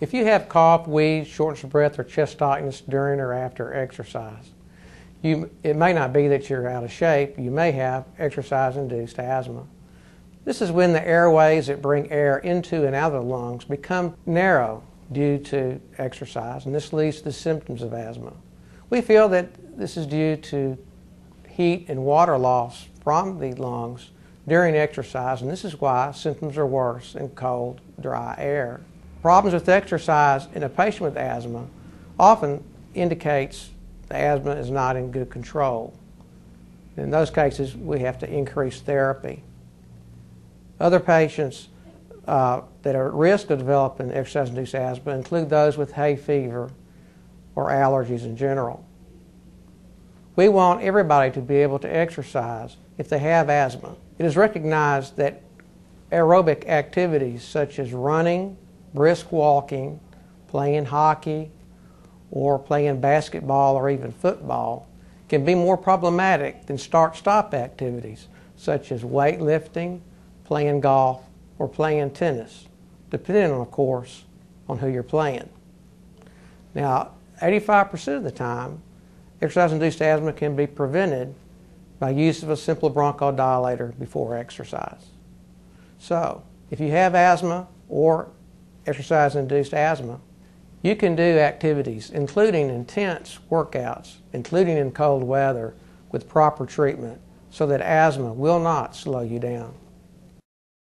If you have cough, wheeze, shortness of breath, or chest tightness during or after exercise, you, it may not be that you're out of shape. You may have exercise-induced asthma. This is when the airways that bring air into and out of the lungs become narrow due to exercise, and this leads to the symptoms of asthma. We feel that this is due to heat and water loss from the lungs during exercise, and this is why symptoms are worse in cold, dry air. Problems with exercise in a patient with asthma often indicates the asthma is not in good control. In those cases, we have to increase therapy. Other patients uh, that are at risk of developing exercise-induced asthma include those with hay fever or allergies in general. We want everybody to be able to exercise if they have asthma. It is recognized that aerobic activities such as running, brisk walking, playing hockey, or playing basketball or even football can be more problematic than start-stop activities such as weightlifting, playing golf, or playing tennis, depending on, of course, on who you're playing. Now, 85% of the time, exercise-induced asthma can be prevented by use of a simple bronchodilator before exercise. So, if you have asthma or exercise-induced asthma, you can do activities, including intense workouts, including in cold weather, with proper treatment so that asthma will not slow you down.